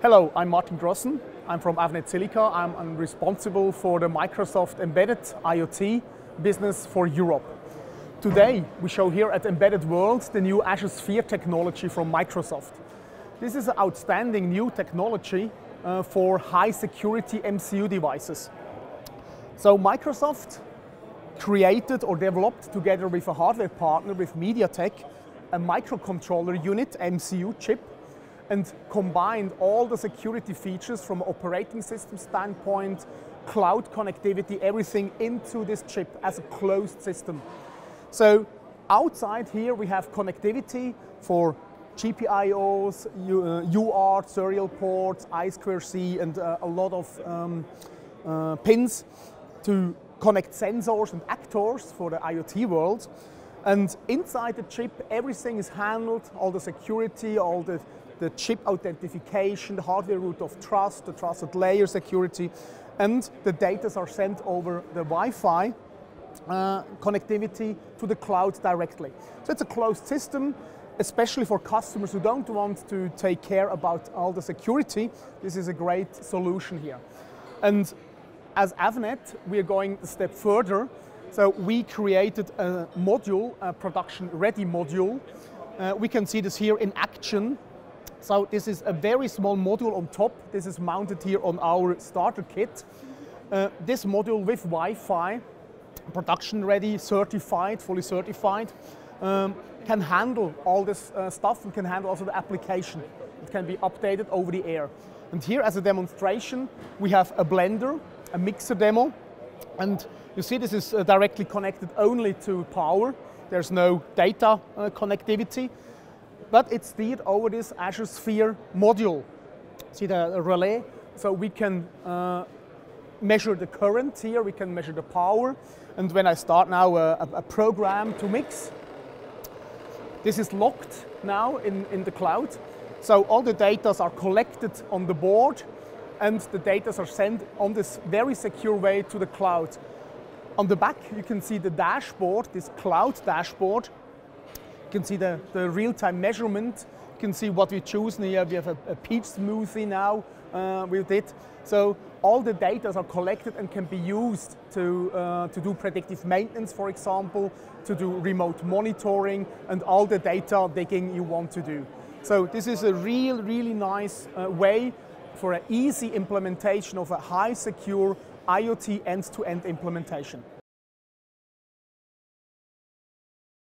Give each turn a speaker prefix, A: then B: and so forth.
A: Hello, I'm Martin Grossen. I'm from Avnet Silica. I'm, responsible for the Microsoft Embedded IoT business for Europe. Today, we show here at Embedded World the new Azure Sphere technology from Microsoft. This is an outstanding new technology uh, for high security MCU devices. So Microsoft created or developed together with a hardware partner with MediaTek a microcontroller unit, MCU chip, and combined all the security features from operating system standpoint, cloud connectivity, everything into this chip as a closed system. So outside here we have connectivity for GPIOs, UART, uh, serial ports, I2C, and uh, a lot of um, uh, pins to connect sensors and actors for the IoT world. And inside the chip, everything is handled, all the security, all the, the chip authentication, the hardware root of trust, the trusted layer security, and the data are sent over the Wi-Fi uh, connectivity to the cloud directly. So it's a closed system, especially for customers who don't want to take care about all the security. This is a great solution here. And as Avnet, we are going a step further so we created a module, a production-ready module. Uh, we can see this here in action. So this is a very small module on top. This is mounted here on our starter kit. Uh, this module with Wi-Fi, production-ready, certified, fully certified, um, can handle all this uh, stuff and can handle also the application. It can be updated over the air. And here as a demonstration, we have a blender, a mixer demo, and you see this is uh, directly connected only to power. There's no data uh, connectivity, but it's steered over this Azure Sphere module. See the relay? So we can uh, measure the current here, we can measure the power, and when I start now a, a program to mix, this is locked now in, in the cloud. So all the data are collected on the board and the data are sent on this very secure way to the cloud. On the back, you can see the dashboard, this cloud dashboard. You can see the, the real-time measurement. You can see what we choose here. We have a, a peach smoothie now uh, with it. So all the data are collected and can be used to, uh, to do predictive maintenance, for example, to do remote monitoring and all the data digging you want to do. So this is a real, really nice uh, way for an easy implementation of a high secure IoT end-to-end -end implementation.